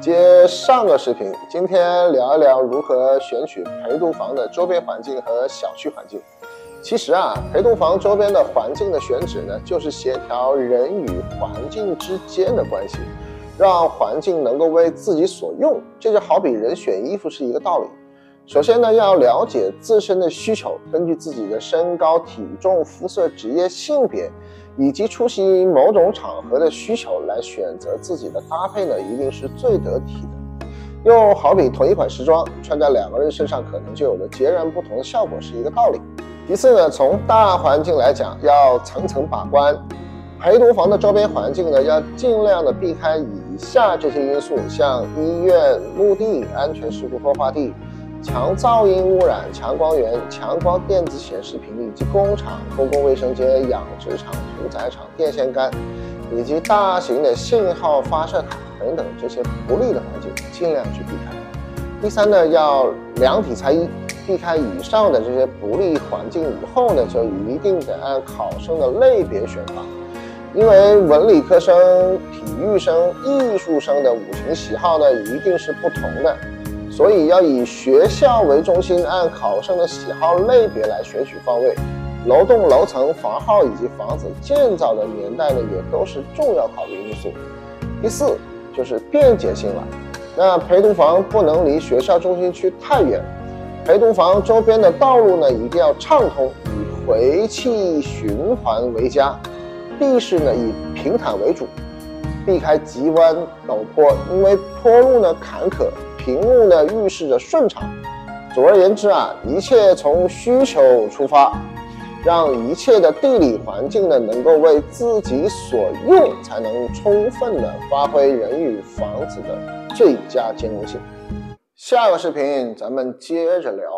接上个视频，今天聊一聊如何选取陪读房的周边环境和小区环境。其实啊，陪读房周边的环境的选址呢，就是协调人与环境之间的关系，让环境能够为自己所用。这就好比人选衣服是一个道理。首先呢，要了解自身的需求，根据自己的身高、体重、肤色、职业、性别。以及出席某种场合的需求来选择自己的搭配呢，一定是最得体的。又好比同一款时装穿在两个人身上，可能就有了截然不同的效果，是一个道理。其次呢，从大环境来讲，要层层把关。陪读房的周边环境呢，要尽量的避开以下这些因素，像医院、墓地、安全事故突发地。强噪音污染、强光源、强光电子显示屏，以及工厂、公共卫生间、养殖场、屠宰场、电线杆，以及大型的信号发射塔等等这些不利的环境，尽量去避开。第三呢，要量体裁衣，避开以上的这些不利环境以后呢，就一定得按考生的类别选房，因为文理科生、体育生、艺术生的五行喜好呢，一定是不同的。所以要以学校为中心，按考生的喜好类别来选取方位。楼栋、楼层、房号以及房子建造的年代呢，也都是重要考虑因素。第四就是便捷性了。那陪读房不能离学校中心区太远，陪读房周边的道路呢一定要畅通，以回气循环为佳。地势呢以平坦为主，避开急弯陡坡，因为坡路呢坎坷。屏幕呢预示着顺畅。总而言之啊，一切从需求出发，让一切的地理环境呢能够为自己所用，才能充分的发挥人与房子的最佳兼容性。下个视频咱们接着聊。